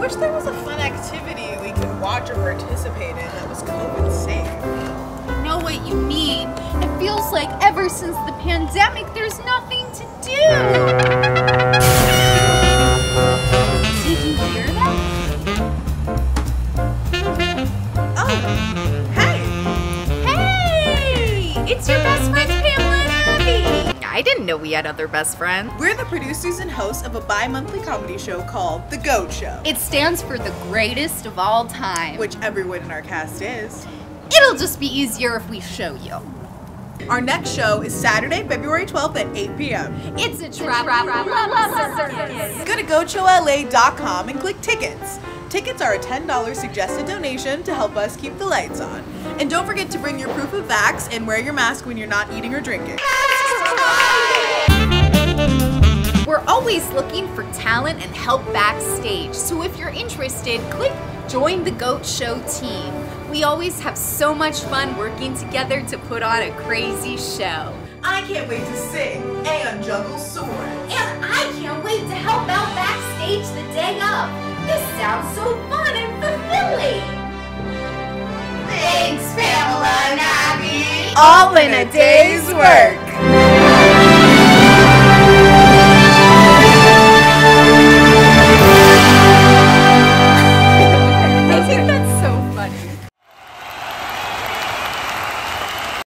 wish there was a fun activity we could watch or participate in that was COVID safe. I know what you mean. It feels like ever since the pandemic, there's nothing to do. Did you hear that? Oh, I didn't know we had other best friends. We're the producers and hosts of a bi monthly comedy show called The Goat Show, It stands for the greatest of all time. which everyone in our cast is. It'll just be easier if we show you. Our next show is Saturday, February 12th at 8 p.m. It's a trap, trap, trap, trap, circus. Go to GoatShowLA.com and click tickets. Tickets are a $10 suggested donation to help us keep the lights on. And don't forget to bring your proof of vax and wear your mask when you're not eating or drinking. We're always looking for talent and help backstage. So if you're interested, click join the Goat Show team. We always have so much fun working together to put on a crazy show. I can't wait to sing and juggle swords. And I can't wait to help out backstage the day of. This sounds so fun and fulfilling. Thanks, Pamela and Abby. All in a day's work.